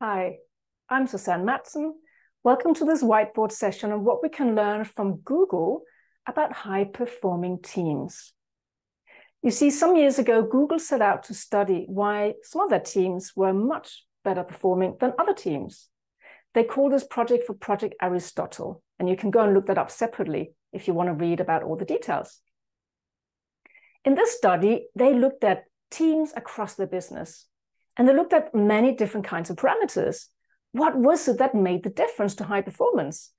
Hi, I'm Susanne Madsen. Welcome to this whiteboard session on what we can learn from Google about high performing teams. You see, some years ago, Google set out to study why some of their teams were much better performing than other teams. They call this project for Project Aristotle, and you can go and look that up separately if you want to read about all the details. In this study, they looked at teams across the business, and they looked at many different kinds of parameters. What was it that made the difference to high performance?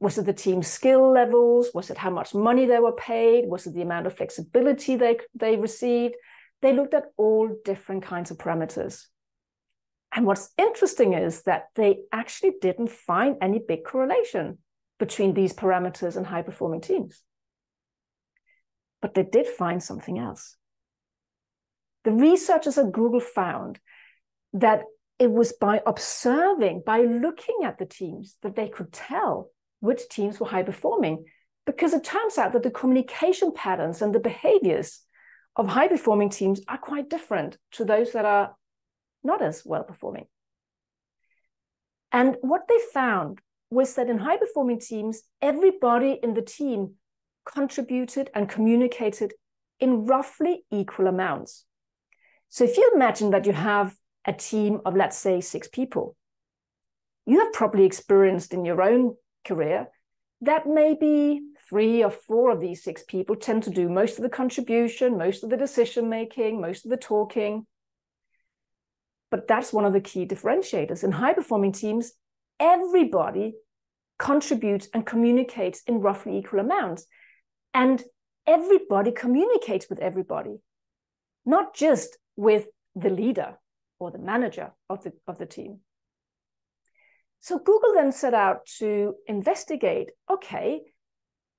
Was it the team's skill levels? Was it how much money they were paid? Was it the amount of flexibility they, they received? They looked at all different kinds of parameters. And what's interesting is that they actually didn't find any big correlation between these parameters and high performing teams. But they did find something else. The researchers at Google found that it was by observing, by looking at the teams, that they could tell which teams were high performing. Because it turns out that the communication patterns and the behaviors of high performing teams are quite different to those that are not as well performing. And what they found was that in high performing teams, everybody in the team contributed and communicated in roughly equal amounts. So if you imagine that you have a team of, let's say, six people, you have probably experienced in your own career that maybe three or four of these six people tend to do most of the contribution, most of the decision making, most of the talking. But that's one of the key differentiators. In high performing teams, everybody contributes and communicates in roughly equal amounts. And everybody communicates with everybody, not just with the leader or the manager of the, of the team. So Google then set out to investigate okay,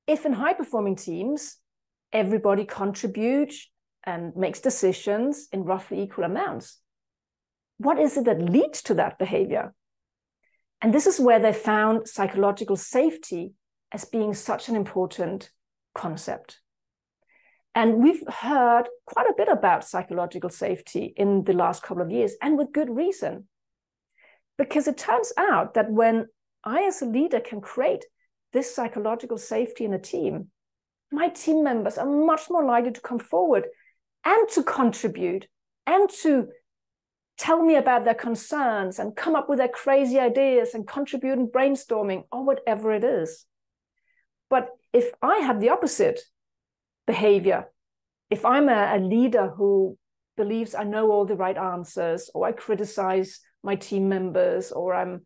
if in high performing teams, everybody contributes and makes decisions in roughly equal amounts, what is it that leads to that behavior? And this is where they found psychological safety as being such an important concept. And we've heard quite a bit about psychological safety in the last couple of years, and with good reason. Because it turns out that when I, as a leader, can create this psychological safety in a team, my team members are much more likely to come forward and to contribute and to tell me about their concerns and come up with their crazy ideas and contribute in brainstorming or whatever it is. But if I have the opposite behavior, if I'm a, a leader who believes I know all the right answers, or I criticize my team members, or I'm,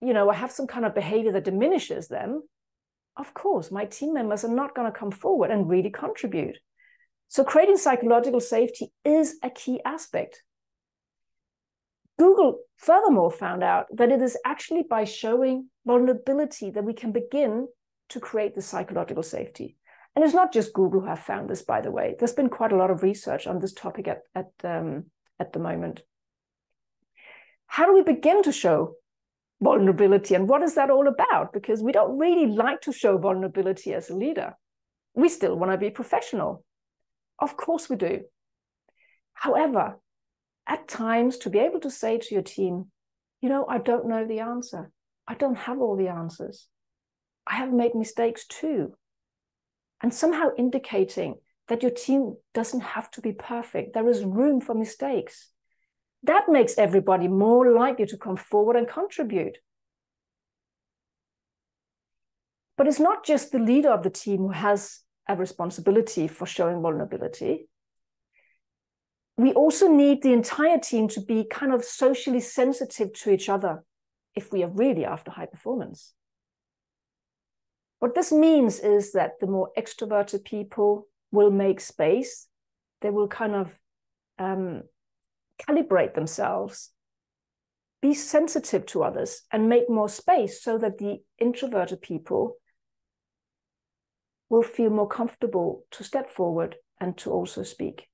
you know, I have some kind of behavior that diminishes them, of course, my team members are not going to come forward and really contribute. So, creating psychological safety is a key aspect. Google furthermore found out that it is actually by showing vulnerability that we can begin to create the psychological safety. And it's not just Google who have found this, by the way. There's been quite a lot of research on this topic at, at, um, at the moment. How do we begin to show vulnerability and what is that all about? Because we don't really like to show vulnerability as a leader. We still want to be professional. Of course we do. However, at times to be able to say to your team, you know, I don't know the answer. I don't have all the answers. I have made mistakes too. And somehow indicating that your team doesn't have to be perfect. There is room for mistakes. That makes everybody more likely to come forward and contribute. But it's not just the leader of the team who has a responsibility for showing vulnerability we also need the entire team to be kind of socially sensitive to each other if we are really after high performance. What this means is that the more extroverted people will make space, they will kind of um, calibrate themselves, be sensitive to others, and make more space so that the introverted people will feel more comfortable to step forward and to also speak.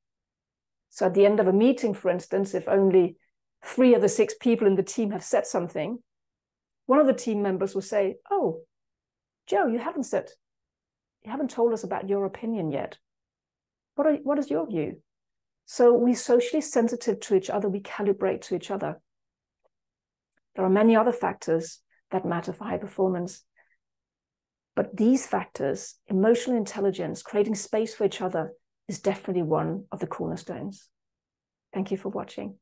So at the end of a meeting, for instance, if only three of the six people in the team have said something, one of the team members will say, Oh, Joe, you haven't said, you haven't told us about your opinion yet. What, are, what is your view? So we're socially sensitive to each other, we calibrate to each other. There are many other factors that matter for high performance. But these factors, emotional intelligence, creating space for each other, is definitely one of the cornerstones. Thank you for watching.